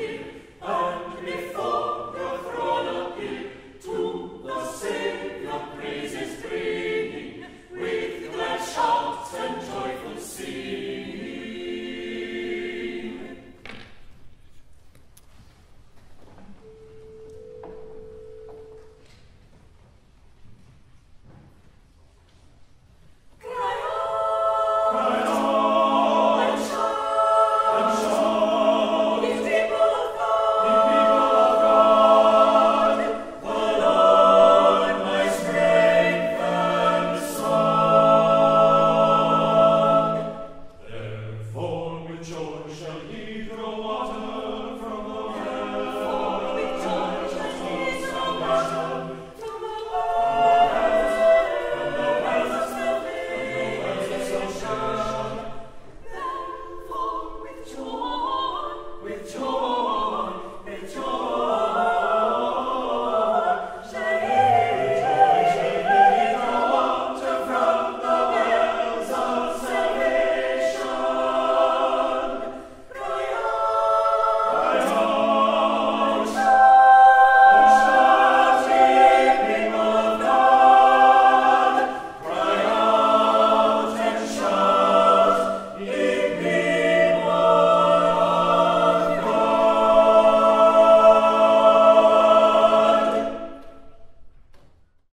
Yeah.